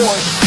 Lord.